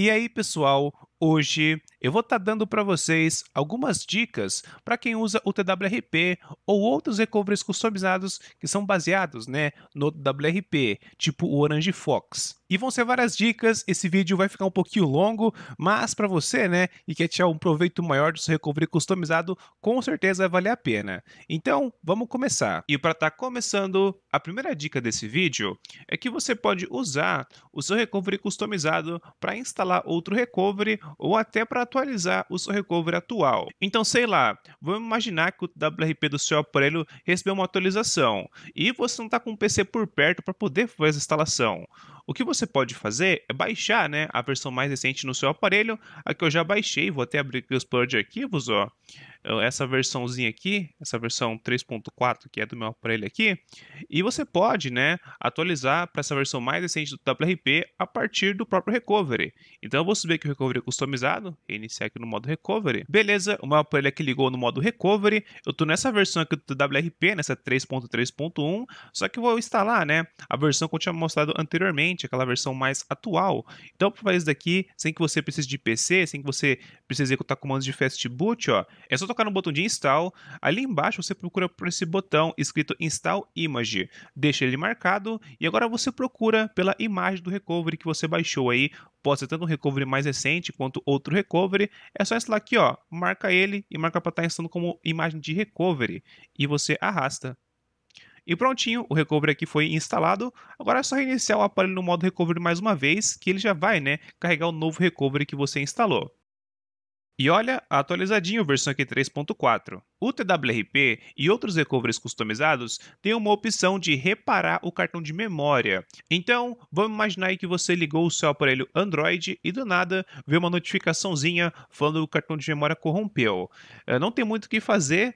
E aí, pessoal, hoje eu vou estar tá dando para vocês algumas dicas para quem usa o TWRP ou outros recoveries customizados que são baseados né, no WRP, tipo o Orange Fox. E vão ser várias dicas, esse vídeo vai ficar um pouquinho longo, mas para você, né, e quer tirar um proveito maior do seu recovery customizado, com certeza vai valer a pena. Então, vamos começar. E para estar tá começando, a primeira dica desse vídeo é que você pode usar o seu recovery customizado para instalar outro recovery ou até para atualizar o seu recovery atual. Então, sei lá, vamos imaginar que o WRP do seu aparelho recebeu uma atualização e você não está com um PC por perto para poder fazer essa instalação. O que você pode fazer é baixar né, a versão mais recente no seu aparelho. Aqui eu já baixei, vou até abrir aqui o explorador de arquivos, ó. Essa versãozinha aqui, essa versão 3.4 que é do meu aparelho aqui, e você pode, né, atualizar para essa versão mais recente do WRP a partir do próprio recovery. Então eu vou subir aqui o recovery customizado, iniciar aqui no modo recovery. Beleza, o meu aparelho aqui ligou no modo recovery. Eu estou nessa versão aqui do WRP, nessa 3.3.1, só que eu vou instalar, né, a versão que eu tinha mostrado anteriormente aquela versão mais atual. Então, para fazer isso daqui, sem que você precise de PC, sem que você precise executar comandos de fast boot, ó, é só tocar no botão de install. Ali embaixo você procura por esse botão escrito install image, deixa ele marcado e agora você procura pela imagem do recovery que você baixou aí. Pode ser tanto um recovery mais recente quanto outro recovery. É só instalar aqui, ó, marca ele e marca para estar tá instalando como imagem de recovery e você arrasta. E prontinho, o recovery aqui foi instalado. Agora é só reiniciar o aparelho no modo recovery mais uma vez, que ele já vai né, carregar o novo recovery que você instalou. E olha, atualizadinho, versão aqui 3.4. O TWRP e outros recoveries customizados têm uma opção de reparar o cartão de memória. Então, vamos imaginar aí que você ligou o seu aparelho Android e do nada vê uma notificaçãozinha falando que o cartão de memória corrompeu. Eh, não tem muito o que fazer,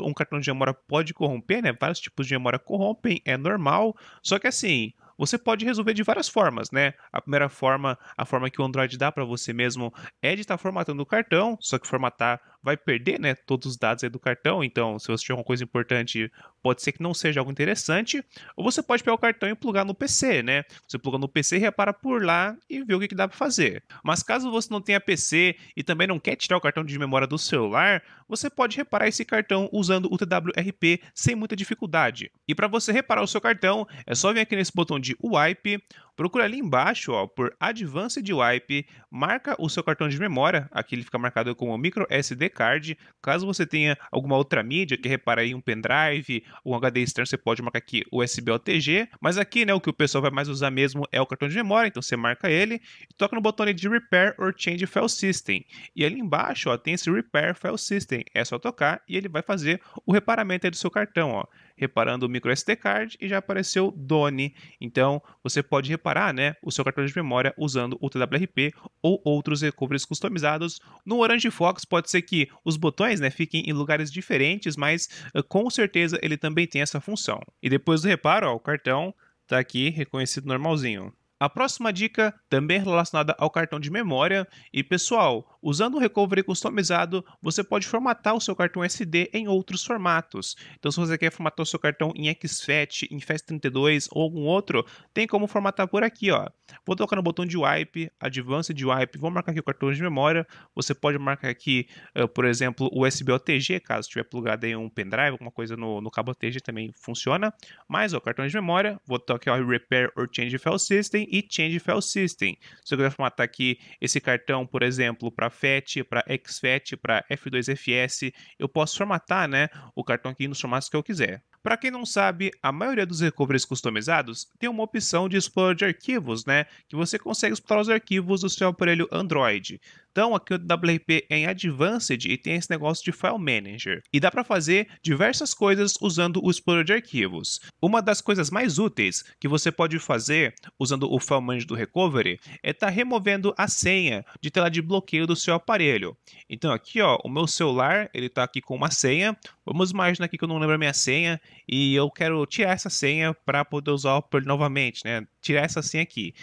um cartão de memória pode corromper, né? Vários tipos de memória corrompem, é normal. Só que assim, você pode resolver de várias formas, né? A primeira forma, a forma que o Android dá para você mesmo é de estar tá formatando o cartão, só que formatar vai perder, né, todos os dados do cartão, então se você tiver alguma coisa importante, pode ser que não seja algo interessante, ou você pode pegar o cartão e plugar no PC, né? Você pluga no PC, repara por lá e vê o que, que dá para fazer. Mas caso você não tenha PC e também não quer tirar o cartão de memória do celular, você pode reparar esse cartão usando o TWRP sem muita dificuldade. E para você reparar o seu cartão, é só vir aqui nesse botão de Wipe, procura ali embaixo ó, por Advanced Wipe, marca o seu cartão de memória, aqui ele fica marcado como micro SD card. Caso você tenha alguma outra mídia, que repara aí um pendrive, um HD externo, você pode marcar aqui USB OTG, mas aqui né, o que o pessoal vai mais usar mesmo é o cartão de memória, então você marca ele e toca no botão de Repair or Change File System. E ali embaixo ó, tem esse Repair File System, é só tocar e ele vai fazer o reparamento do seu cartão. Ó reparando o micro SD card e já apareceu Doni. Então você pode reparar né, o seu cartão de memória usando o TWRP ou outros recoveries customizados. No Orange Fox pode ser que os botões né, fiquem em lugares diferentes, mas uh, com certeza ele também tem essa função. E depois do reparo, ó, o cartão está aqui reconhecido normalzinho. A próxima dica também é relacionada ao cartão de memória. E pessoal, usando o recovery customizado, você pode formatar o seu cartão SD em outros formatos. Então, se você quer formatar o seu cartão em XFAT, em FAT32 ou algum outro, tem como formatar por aqui, ó. Vou tocar no botão de wipe, Advanced Wipe, vou marcar aqui o cartão de memória. Você pode marcar aqui, uh, por exemplo, o USB OTG, caso tiver plugado aí um pendrive, alguma coisa no, no cabo OTG também funciona. Mas, ó, cartão de memória, vou tocar o Repair or Change File System e Change File System. Se eu quiser formatar aqui esse cartão, por exemplo, para FAT, para XFAT, para F2FS, eu posso formatar né, o cartão aqui nos formatos que eu quiser. Para quem não sabe, a maioria dos recoveries customizados tem uma opção de explorar de arquivos, né? Que você consegue explorar os arquivos do seu aparelho Android. Então, aqui o WRP é em Advanced e tem esse negócio de File Manager. E dá para fazer diversas coisas usando o Explorer de arquivos. Uma das coisas mais úteis que você pode fazer usando o File Manager do Recovery é estar tá removendo a senha de tela de bloqueio do seu aparelho. Então, aqui, ó, o meu celular, ele está aqui com uma senha. Vamos imaginar aqui que eu não lembro a minha senha e eu quero tirar essa senha para poder usar o aparelho novamente, né? Tirar essa senha aqui.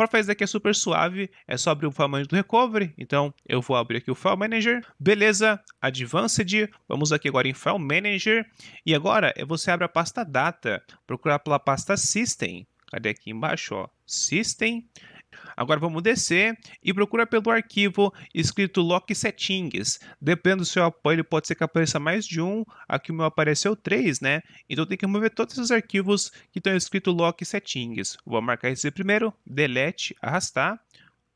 Para fazer daqui é super suave, é só abrir o File Manager do Recovery. Então, eu vou abrir aqui o File Manager. Beleza, Advanced. Vamos aqui agora em File Manager. E agora você abre a pasta Data. Procurar pela pasta System. Cadê aqui embaixo? Ó? System. Agora vamos descer e procura pelo arquivo escrito Lock Settings. Dependendo do seu apoio, pode ser que apareça mais de um. Aqui o meu apareceu três, né? Então tem que remover todos esses arquivos que estão escrito Lock Settings. Vou marcar esse primeiro, Delete, arrastar.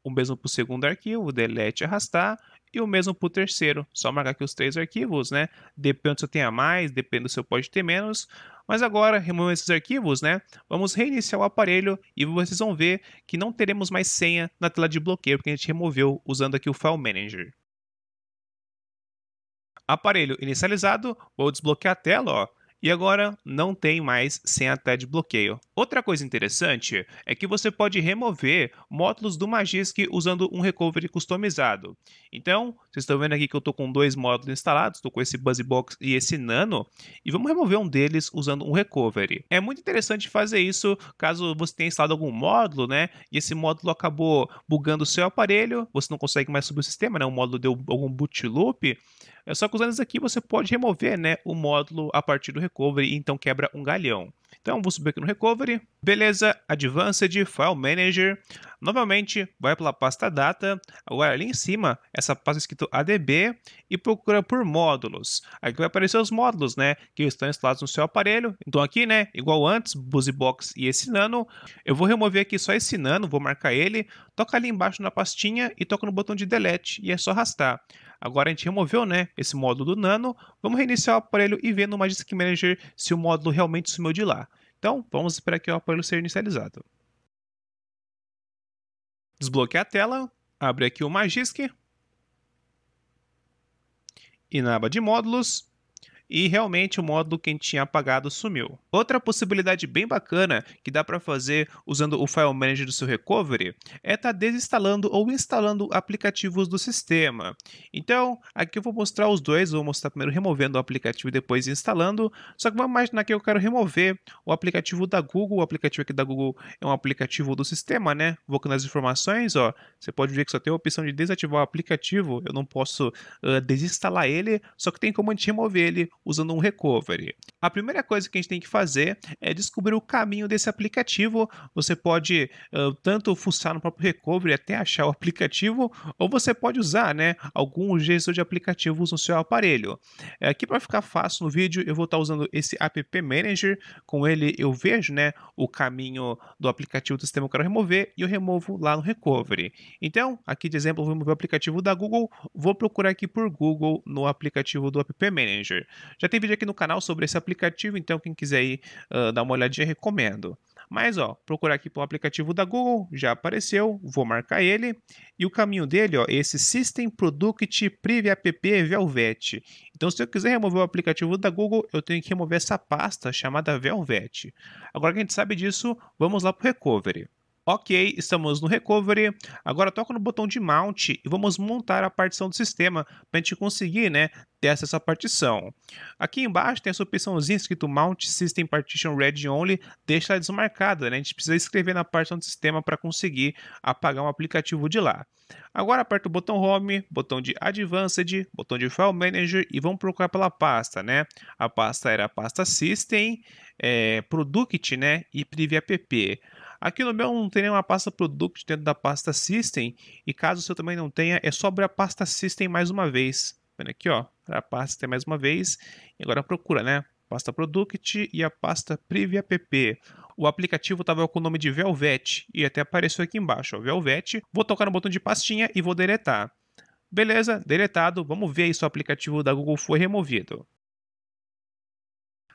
O mesmo para o segundo arquivo, Delete, arrastar e o mesmo para o terceiro. Só marcar aqui os três arquivos, né? Depende se eu tenha mais, depende se eu pode ter menos. Mas agora, removendo esses arquivos, né? Vamos reiniciar o aparelho e vocês vão ver que não teremos mais senha na tela de bloqueio, porque a gente removeu usando aqui o File Manager. Aparelho inicializado, vou desbloquear a tela, ó e agora não tem mais senha de bloqueio. Outra coisa interessante é que você pode remover módulos do Magisk usando um recovery customizado. Então, vocês estão vendo aqui que eu estou com dois módulos instalados, estou com esse BuzzyBox e esse Nano, e vamos remover um deles usando um recovery. É muito interessante fazer isso caso você tenha instalado algum módulo, né, e esse módulo acabou bugando o seu aparelho, você não consegue mais subir o sistema, né, o módulo deu algum boot loop, só que usando isso aqui você pode remover né, o módulo a partir do recovery e então quebra um galhão. Então vou subir aqui no recovery, beleza, Advanced File Manager, novamente vai pela pasta data, agora ali em cima essa pasta escrito ADB e procura por módulos. Aqui vai aparecer os módulos, né, que estão instalados no seu aparelho. Então aqui, né, igual antes, BusyBox e esse Nano, eu vou remover aqui só esse Nano, vou marcar ele, toca ali embaixo na pastinha e toca no botão de Delete. E é só arrastar. Agora a gente removeu né, esse módulo do Nano, vamos reiniciar o aparelho e ver no Magisk Manager se o módulo realmente sumiu de lá. Então, vamos esperar que o aparelho seja inicializado. Desbloquear a tela, abre aqui o Magisk. E na aba de módulos, e realmente o módulo que a gente tinha apagado sumiu. Outra possibilidade bem bacana que dá para fazer usando o File Manager do seu Recovery é estar tá desinstalando ou instalando aplicativos do sistema. Então, aqui eu vou mostrar os dois, vou mostrar primeiro removendo o aplicativo e depois instalando, só que vamos imaginar que eu quero remover o aplicativo da Google, o aplicativo aqui da Google é um aplicativo do sistema, né? Vou nas informações, ó, você pode ver que só tem a opção de desativar o aplicativo, eu não posso uh, desinstalar ele, só que tem como a gente remover ele usando um recovery. A primeira coisa que a gente tem que fazer é descobrir o caminho desse aplicativo. Você pode uh, tanto fuçar no próprio recovery até achar o aplicativo, ou você pode usar né, algum gestor de aplicativos no seu aparelho. É, aqui para ficar fácil no vídeo, eu vou estar usando esse App Manager. Com ele eu vejo né, o caminho do aplicativo do sistema que eu quero remover e eu removo lá no recovery. Então, aqui de exemplo, eu vou remover o aplicativo da Google, vou procurar aqui por Google no aplicativo do App Manager. Já tem vídeo aqui no canal sobre esse aplicativo, então quem quiser ir uh, dar uma olhadinha, recomendo. Mas, ó, procurar aqui pelo aplicativo da Google, já apareceu, vou marcar ele. E o caminho dele, ó, é esse System Product Priv App Velvet. Então, se eu quiser remover o aplicativo da Google, eu tenho que remover essa pasta chamada Velvet. Agora que a gente sabe disso, vamos lá para o Recovery. Ok, estamos no Recovery. Agora toca no botão de Mount e vamos montar a partição do sistema para a gente conseguir né, ter à partição. Aqui embaixo tem essa opçãozinha escrito Mount System Partition Ready Only, deixa ela desmarcada. Né? A gente precisa escrever na partição do sistema para conseguir apagar um aplicativo de lá. Agora aperta o botão Home, botão de Advanced, botão de File Manager e vamos procurar pela pasta. Né? A pasta era a pasta System, é, Product né? e Priv App. Aqui no meu não tem nenhuma pasta Product dentro da pasta System, e caso o seu também não tenha, é só abrir a pasta System mais uma vez. Vendo aqui, ó, a pasta System mais uma vez, e agora procura, né? Pasta Product e a pasta Priv App. O aplicativo estava com o nome de Velvet, e até apareceu aqui embaixo, ó, Velvet. Vou tocar no botão de pastinha e vou deletar. Beleza, deletado. Vamos ver se o aplicativo da Google foi removido.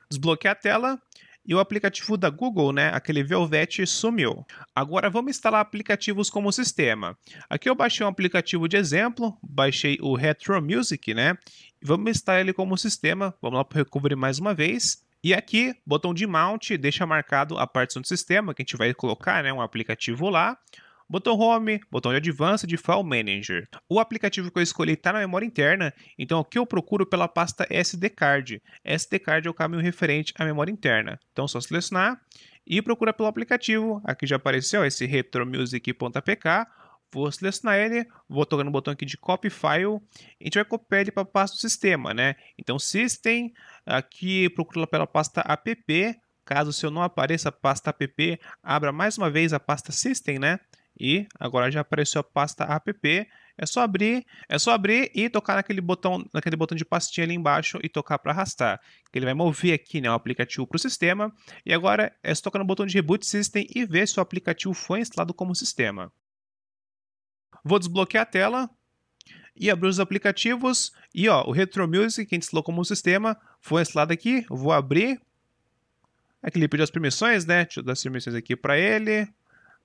Desbloquear a tela e o aplicativo da Google, né, aquele Velvet, sumiu. Agora vamos instalar aplicativos como sistema. Aqui eu baixei um aplicativo de exemplo, baixei o Retro Music, né, vamos instalar ele como sistema. Vamos lá para o Recovery mais uma vez. E aqui, botão de Mount, deixa marcado a partição do sistema, que a gente vai colocar né, um aplicativo lá botão Home, botão de Advanced de File Manager. O aplicativo que eu escolhi está na memória interna, então aqui eu procuro pela pasta SD Card. SD Card é o caminho referente à memória interna. Então só selecionar e procura pelo aplicativo. Aqui já apareceu esse retromusic.apk. Vou selecionar ele, vou tocar no botão aqui de Copy File, a gente vai copiar ele para a pasta do sistema, né? Então, System, aqui procura pela pasta app, caso seu não apareça a pasta app, abra mais uma vez a pasta System, né? E agora já apareceu a pasta app. É só abrir, é só abrir e tocar naquele botão, naquele botão de pastinha ali embaixo e tocar para arrastar. Ele vai mover aqui, né, o aplicativo para o sistema. E agora é só tocar no botão de reboot system e ver se o aplicativo foi instalado como sistema. Vou desbloquear a tela e abrir os aplicativos. E ó, o Retro Music que a gente instalou como sistema foi instalado aqui. vou abrir. Aqui ele pediu as permissões, né? Deixa eu dar as permissões aqui para ele.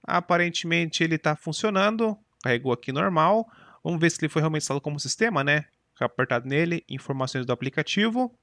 Aparentemente ele está funcionando. Carregou aqui normal. Vamos ver se ele foi realmente instalado como sistema, né? Apertado nele, informações do aplicativo.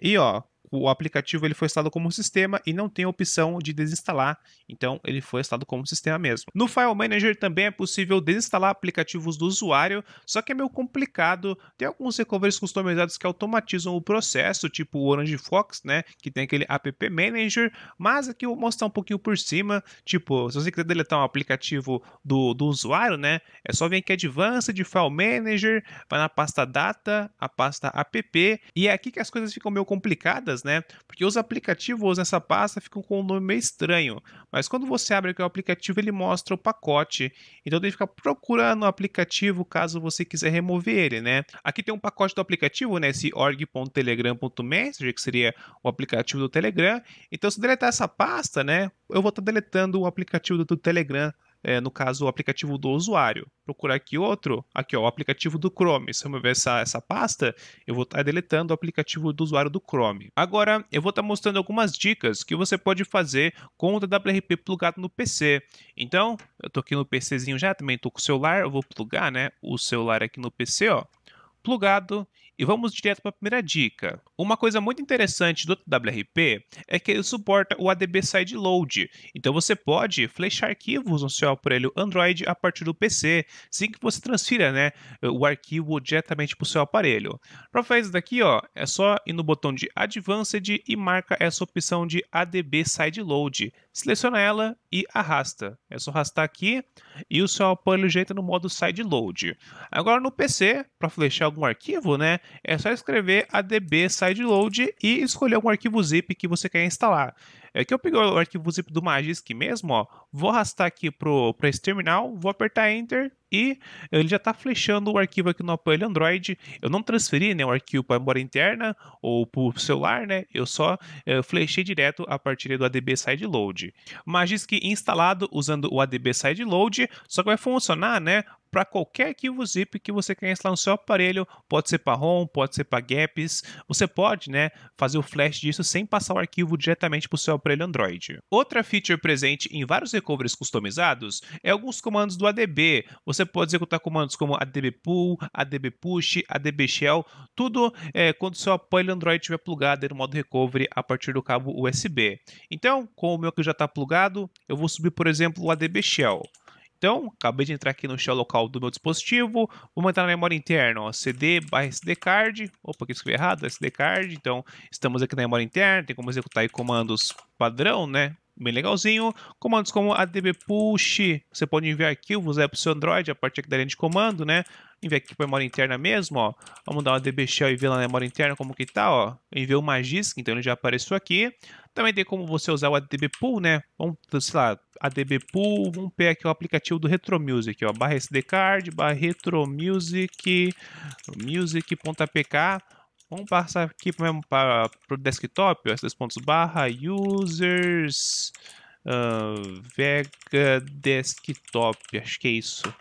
E ó, o aplicativo ele foi instalado como sistema e não tem a opção de desinstalar, então ele foi instalado como sistema mesmo. No File Manager também é possível desinstalar aplicativos do usuário, só que é meio complicado. Tem alguns recoveries customizados que automatizam o processo, tipo o Orange Fox, né, que tem aquele App Manager, mas aqui eu vou mostrar um pouquinho por cima, tipo, se você quiser deletar um aplicativo do, do usuário, né, é só vir aqui Advanced, File Manager, vai na pasta Data, a pasta App, e é aqui que as coisas ficam meio complicadas, né? Porque os aplicativos nessa pasta ficam com um nome meio estranho. Mas quando você abre aqui o aplicativo, ele mostra o pacote. Então tem que ficar procurando o aplicativo caso você quiser remover ele, né? Aqui tem um pacote do aplicativo, né? Esse org.telegram.message, que seria o aplicativo do Telegram. Então, se deletar essa pasta, né? Eu vou estar deletando o aplicativo do Telegram é, no caso, o aplicativo do usuário. Procurar aqui outro, aqui ó, o aplicativo do Chrome. Se eu mover essa, essa pasta, eu vou estar tá deletando o aplicativo do usuário do Chrome. Agora, eu vou estar tá mostrando algumas dicas que você pode fazer com o TWRP plugado no PC. Então, eu estou aqui no PCzinho já, também estou com o celular, eu vou plugar né, o celular aqui no PC, ó plugado e vamos direto para a primeira dica. Uma coisa muito interessante do WRP é que ele suporta o ADB Sideload, então você pode flechar arquivos no seu aparelho Android a partir do PC, sem que você transfira né, o arquivo diretamente para o seu aparelho. Para fazer isso daqui, ó, é só ir no botão de Advanced e marca essa opção de ADB Sideload. Seleciona ela e arrasta. É só arrastar aqui e o seu já entra no modo Sideload. Agora no PC, para flechar algum arquivo, né, é só escrever adb sideload e escolher algum arquivo zip que você quer instalar. É que eu peguei o arquivo zip do Magisk mesmo, ó, vou arrastar aqui para esse terminal, vou apertar Enter e ele já está flechando o arquivo aqui no aparelho Android. Eu não transferi né, o arquivo para a memória interna ou para o celular, né? Eu só é, flechei direto a partir do ADB Sideload. Magisk instalado usando o ADB Sideload, só que vai funcionar, né? Para qualquer arquivo zip que você quer instalar no seu aparelho, pode ser para ROM, pode ser para GAPs, você pode, né, fazer o flash disso sem passar o arquivo diretamente para o seu aparelho Android. Outra feature presente em vários recoveries customizados é alguns comandos do ADB. Você pode executar comandos como ADB pull, ADB push, ADB shell, tudo é, quando o seu aparelho Android estiver plugado no modo recovery a partir do cabo USB. Então, com o meu que já está plugado, eu vou subir, por exemplo, o ADB shell. Então, acabei de entrar aqui no shell local do meu dispositivo. Vamos entrar na memória interna, ó, CD barra SD card. Opa, aqui escrevi errado, SD card. Então, estamos aqui na memória interna. Tem como executar aí comandos padrão, né? Bem legalzinho. Comandos como adb push. Você pode enviar arquivos para o seu Android a partir da linha de comando, né? Enviar aqui para memória interna mesmo, ó. Vamos dar uma DB Shell e ver lá na memória interna como que tá, ó. Enviou o Magisk, então ele já apareceu aqui. Também tem como você usar o ADB Pool, né? Vamos, sei lá, ADB Pool, vamos pegar aqui o aplicativo do Retro Music, ó, barra SD card, barra Retro Music, music.apk. Vamos passar aqui para o desktop, ó, esses pontos barra users uh, Vega Desktop, acho que é isso.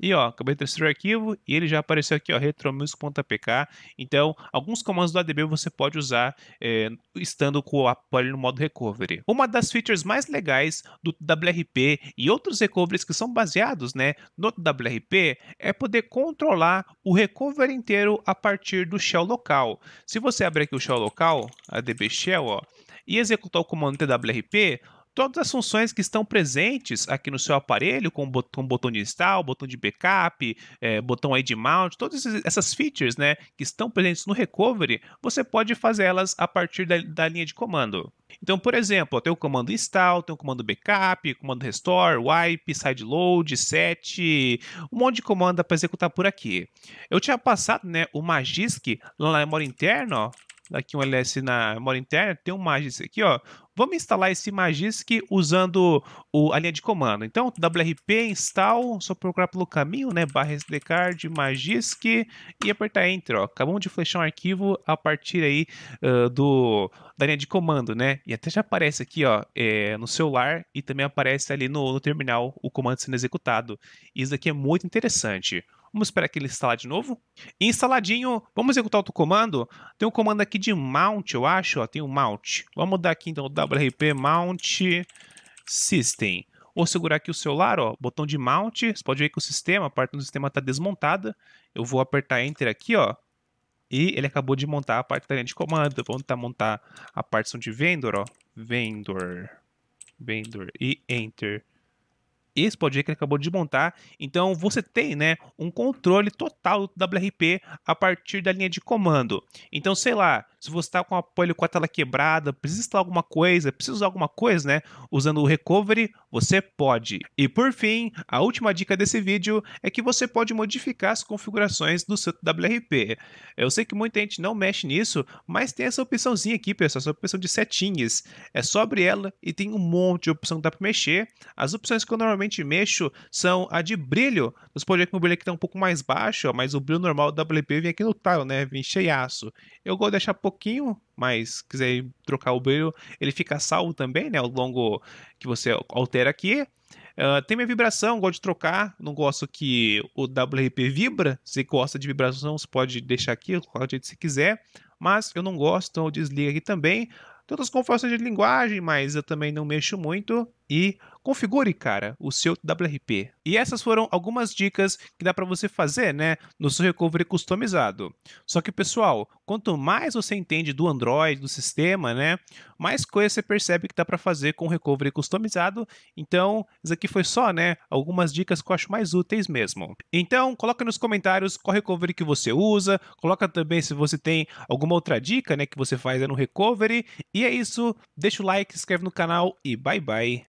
E ó, acabei de transferir o arquivo e ele já apareceu aqui, ó, retromusic.apk. Então, alguns comandos do ADB você pode usar é, estando com o aparelho no modo recovery. Uma das features mais legais do WRP e outros recoveries que são baseados né, no WRP é poder controlar o recovery inteiro a partir do shell local. Se você abrir aqui o shell local, ADB shell, ó, e executar o comando TWRP, todas as funções que estão presentes aqui no seu aparelho, com o botão de install, botão de backup, é, botão aí de mount, todas essas features né, que estão presentes no recovery, você pode fazer elas a partir da, da linha de comando. Então, por exemplo, tem o comando install, tem o comando backup, comando restore, wipe, sideload, set, um monte de comando para executar por aqui. Eu tinha passado né, o Magisk lá na memória interna, ó, aqui um ls na memória interna, tem um Magisk aqui, ó. Vamos instalar esse Magisk usando o, a linha de comando. Então, wrp install, só procurar pelo caminho, né? Barra sdcard, Magisk e apertar Enter, ó. Acabamos de flechar um arquivo a partir aí uh, do, da linha de comando, né? E até já aparece aqui, ó, é, no celular e também aparece ali no, no terminal o comando sendo executado. Isso aqui é muito interessante. Vamos esperar que ele instalar de novo. Instaladinho, vamos executar outro comando. Tem um comando aqui de mount, eu acho. Ó, tem um mount. Vamos dar aqui então wrp mount system. Vou segurar aqui o celular, ó, botão de mount. Você pode ver que o sistema, a parte do sistema está desmontada. Eu vou apertar Enter aqui, ó. E ele acabou de montar a parte da linha de comando. Vamos tentar montar a partição de vendor, ó. Vendor. Vendor. E Enter esse ver que ele acabou de montar. Então você tem né, um controle total do WRP a partir da linha de comando. Então, sei lá, se você está com o apoio com a tela quebrada, precisa instalar alguma coisa, precisa usar alguma coisa, né? Usando o recovery, você pode. E por fim, a última dica desse vídeo é que você pode modificar as configurações do seu WRP. Eu sei que muita gente não mexe nisso, mas tem essa opçãozinha aqui, pessoal, essa opção de setinhas. É abrir ela e tem um monte de opção que dá para mexer. As opções que eu normalmente normalmente mexo são a de brilho. Pode ver que o brilho aqui está um pouco mais baixo, ó, mas o brilho normal do WP vem aqui no tile, né? Vem cheiaço. Eu de deixar pouquinho, mas se quiser trocar o brilho, ele fica salvo também, né? Ao longo que você altera aqui. Uh, tem minha vibração, gosto de trocar, não gosto que o WRP vibra. Se gosta de vibração, você pode deixar aqui, qual jeito você quiser, mas eu não gosto, então eu desligo aqui também. Tem outras configurações de linguagem, mas eu também não mexo muito. E configure, cara, o seu WRP. E essas foram algumas dicas que dá para você fazer, né, no seu recovery customizado. Só que, pessoal, quanto mais você entende do Android, do sistema, né, mais coisas você percebe que dá para fazer com o recovery customizado. Então, isso aqui foi só, né, algumas dicas que eu acho mais úteis mesmo. Então, coloca nos comentários qual recovery que você usa, coloca também se você tem alguma outra dica, né, que você faz no recovery e é isso, deixa o like, se inscreve no canal e bye bye.